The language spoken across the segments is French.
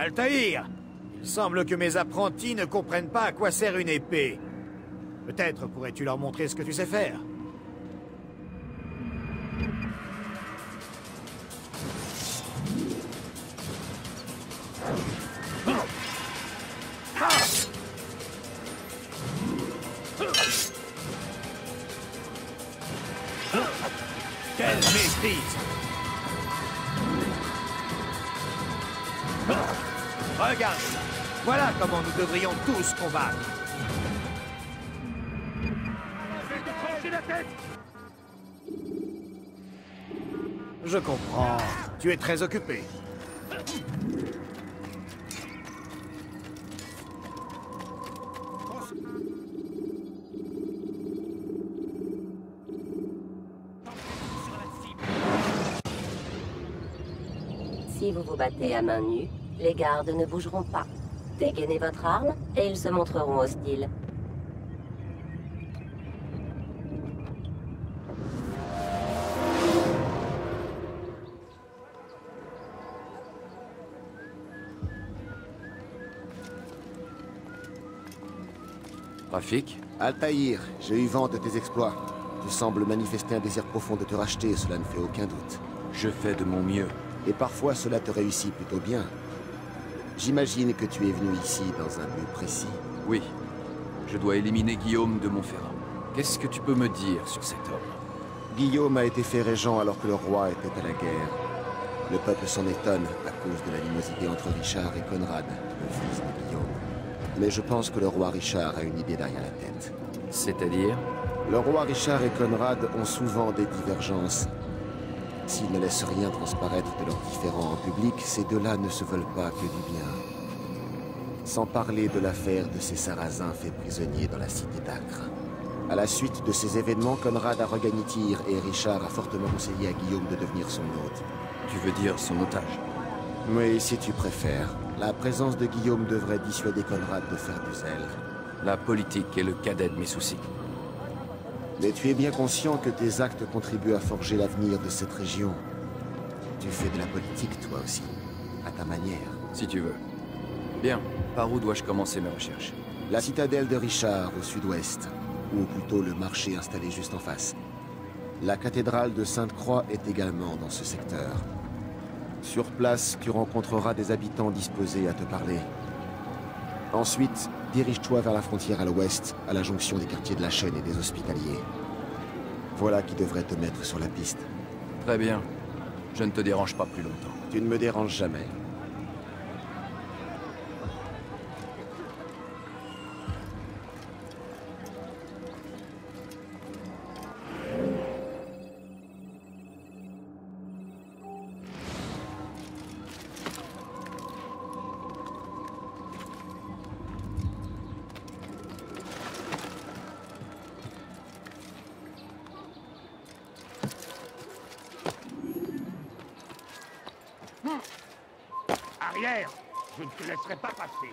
Altaïr Il semble que mes apprentis ne comprennent pas à quoi sert une épée. Peut-être pourrais-tu leur montrer ce que tu sais faire. Regarde ça. Voilà comment nous devrions tous combattre. Je comprends. Tu es très occupé. Si vous vous battez à main nue, les gardes ne bougeront pas. Dégainez votre arme et ils se montreront hostiles. Rafik Altaïr, j'ai eu vent de tes exploits. Tu sembles manifester un désir profond de te racheter, cela ne fait aucun doute. Je fais de mon mieux. Et parfois cela te réussit plutôt bien. J'imagine que tu es venu ici dans un but précis. Oui. Je dois éliminer Guillaume de Montferrand. Qu'est-ce que tu peux me dire sur cet homme? Guillaume a été fait régent alors que le roi était à la guerre. Le peuple s'en étonne à cause de l'animosité entre Richard et Conrad, le fils de Guillaume. Mais je pense que le roi Richard a une idée derrière la tête. C'est-à-dire? Le roi Richard et Conrad ont souvent des divergences. S'ils ne laissent rien transparaître de leurs différends en public, ces deux-là ne se veulent pas que du bien. Sans parler de l'affaire de ces Sarrasins faits prisonniers dans la cité d'Acre. À la suite de ces événements, Conrad a regagné Tyr et Richard a fortement conseillé à Guillaume de devenir son hôte. Tu veux dire son otage? Oui, si tu préfères. La présence de Guillaume devrait dissuader Conrad de faire du zèle. La politique est le cadet de mes soucis. Mais tu es bien conscient que tes actes contribuent à forger l'avenir de cette région. Tu fais de la politique, toi aussi. À ta manière. Si tu veux. Bien. Par où dois-je commencer mes recherches? La citadelle de Richard, au sud-ouest. Ou plutôt le marché installé juste en face. La cathédrale de Sainte-Croix est également dans ce secteur. Sur place, tu rencontreras des habitants disposés à te parler. Ensuite, dirige-toi vers la frontière à l'ouest, à la jonction des quartiers de la Chaîne et des Hospitaliers. Voilà qui devrait te mettre sur la piste. Très bien. Je ne te dérange pas plus longtemps. Tu ne me déranges jamais. Je ne te laisserai pas passer.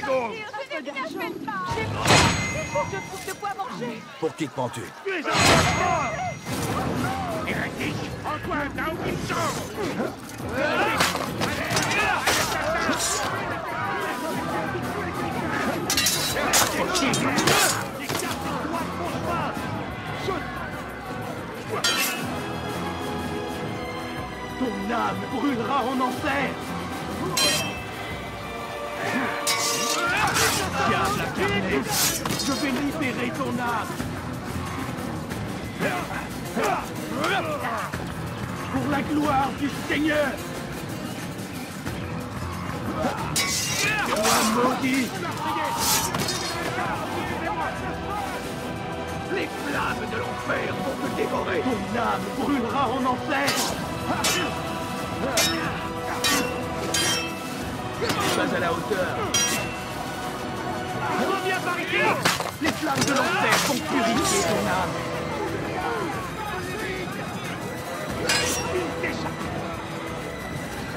Levez, Gaume Pour qui te prends-tu? Hérétique quoi t'as le sang Ton âme brûlera en enfer je vais libérer ton âme. Pour la gloire du Seigneur. Sois maudit. Les flammes de l'enfer vont te dévorer. Ton âme brûlera en enfer. Pas à la hauteur flammes de l'enfer vont purifier ton âme.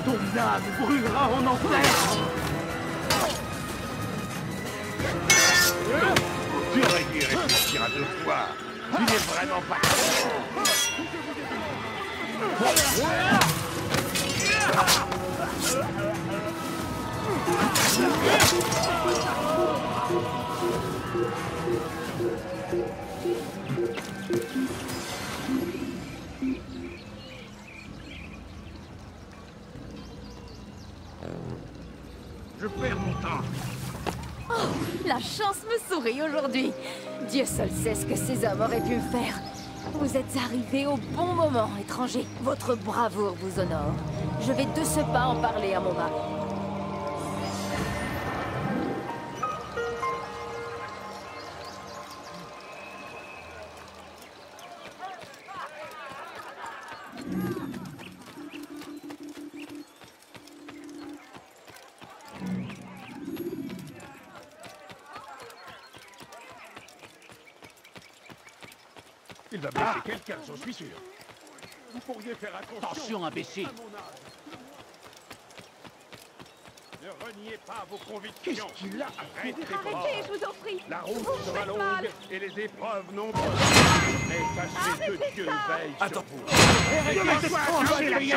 Ton âme brûlera en enfer. Tu aurais dû réfléchir à deux fois. Tu n'es vraiment pas aujourd'hui. Dieu seul sait ce que ces hommes auraient pu faire. Vous êtes arrivés au bon moment, étranger. Votre bravoure vous honore. Je vais de ce pas en parler à mon mari. Va blesser quelqu'un, j'en suis sûr. Vous pourriez faire attention. Attention, imbécile Ne reniez pas vos convictions. Qu'est-ce qu'il a Arrêtez Arrêtez, je vous en prie La route Vous sera longue mal. et les épreuves nombreuses. Mais sachez que Dieu veille Attends. sur vous. Arrêtez-toi, arrachez la vie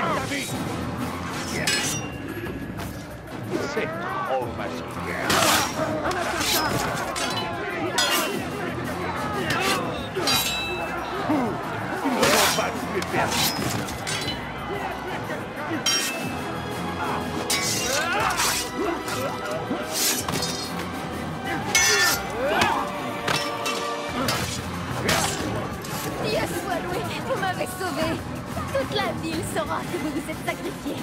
C'est trop facile. Ils soit loué, vous m'avez sauvé. Toute la ville saura que vous vous êtes sacrifié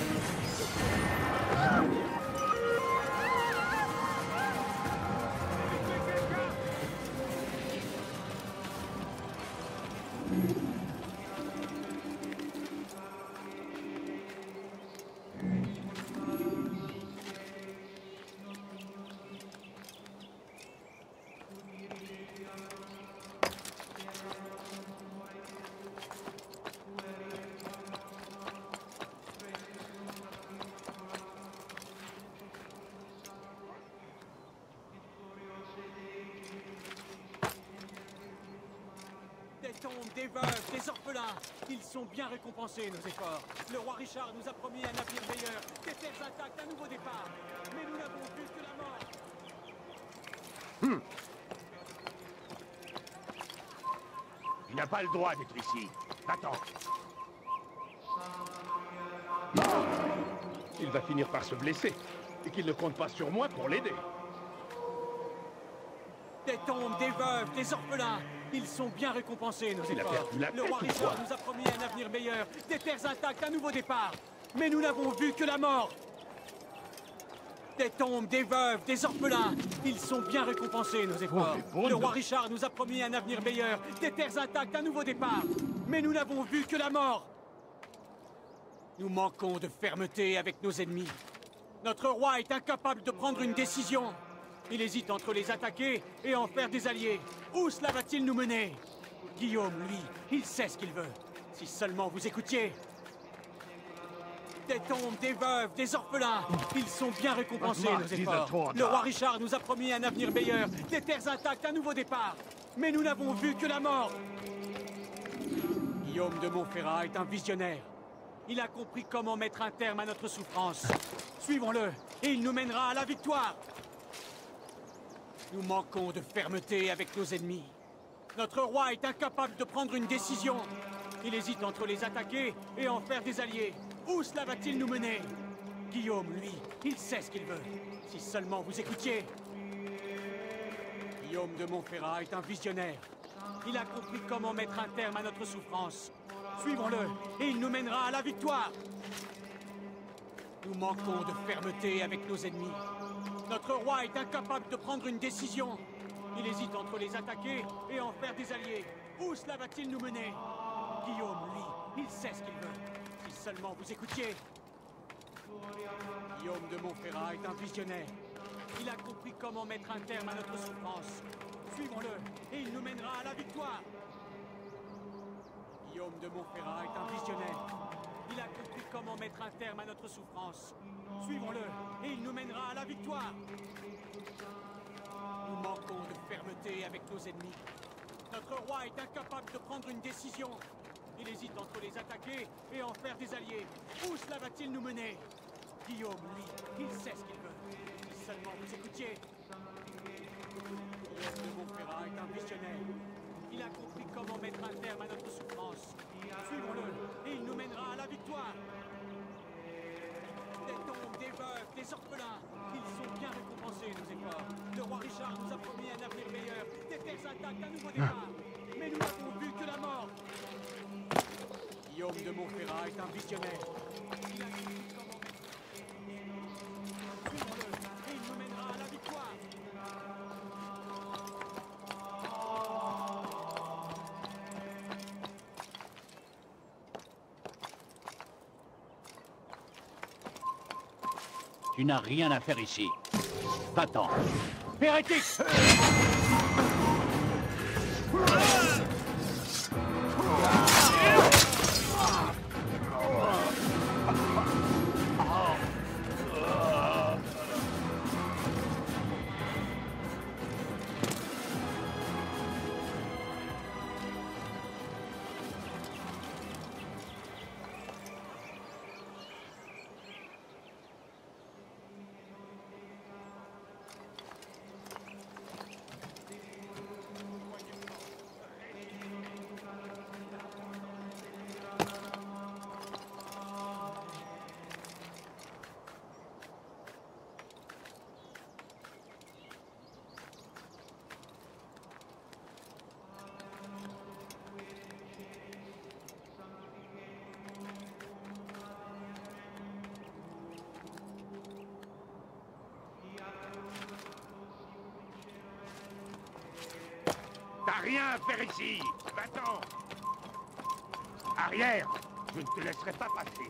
des veuves, des orphelins. Ils sont bien récompensés, nos efforts. Le roi Richard nous a promis un avenir meilleur, des terres intactes, un nouveau départ. Mais nous n'avons vu que la mort. Il n'a pas le droit d'être ici. Va-t'en. Il va finir par se blesser. Et qu'il ne compte pas sur moi pour l'aider. Des tombes, des veuves, des orphelins. Ils sont bien récompensés, nos efforts. Le roi Richard nous a promis un avenir meilleur, des terres intactes, un nouveau départ. Mais nous n'avons vu que la mort. Des tombes, des veuves, des orphelins. Ils sont bien récompensés, nos efforts. Oh, Le roi Richard nous a promis un avenir meilleur, des terres intactes, un nouveau départ. Mais nous n'avons vu que la mort. Nous manquons de fermeté avec nos ennemis. Notre roi est incapable de prendre une décision. Il hésite entre les attaquer et en faire des alliés. Où cela va-t-il nous mener? Guillaume, lui, il sait ce qu'il veut. Si seulement vous écoutiez. Des tombes, des veuves, des orphelins. Ils sont bien récompensés, nos efforts. Le roi. Richard nous a promis un avenir meilleur, des terres intactes, un nouveau départ. Mais nous n'avons vu que la mort. Guillaume de Montferrat est un visionnaire. Il a compris comment mettre un terme à notre souffrance. Suivons-le, et il nous mènera à la victoire. Nous manquons de fermeté avec nos ennemis. Notre roi est incapable de prendre une décision. Il hésite entre les attaquer et en faire des alliés. Où cela va-t-il nous mener? Guillaume, lui, il sait ce qu'il veut. Si seulement vous écoutiez. Guillaume de Montferrat est un visionnaire. Il a compris comment mettre un terme à notre souffrance. Suivons-le, et il nous mènera à la victoire. Nous manquons de fermeté avec nos ennemis. Notre roi est incapable de prendre une décision. Il hésite entre les attaquer et en faire des alliés. Où cela va-t-il nous mener? Guillaume, lui, il sait ce qu'il veut. Si seulement vous écoutiez. Guillaume de Montferrat est un visionnaire. Il a compris comment mettre un terme à notre souffrance. Suivons-le, et il nous mènera à la victoire. Guillaume de Montferrat est un visionnaire. Il a compris comment mettre un terme à notre souffrance. Suivons-le, et il nous mènera à la victoire. Nous manquons de fermeté avec nos ennemis. Notre roi est incapable de prendre une décision. Il hésite entre les attaquer et en faire des alliés. Où cela va-t-il nous mener? Guillaume, lui, il sait ce qu'il veut. Si seulement vous écoutiez. Guillaume de Montferrat est un visionnaire. Il a compris comment mettre un terme à notre souffrance. Suivons-le, et il nous mènera à la victoire. Des tombes, des veuves, des orphelins. Ils sont bien récompensés, nos efforts. Le roi Richard nous a promis un avenir meilleur, des terres intactes, un nouveau départ. Mais nous n'avons vu que la mort. Guillaume de Montferrat est un visionnaire. Tu n'as rien à faire ici. Va-t'en. Hérétique rien à faire ici. Va-t'en. Arrière. Je ne te laisserai pas passer.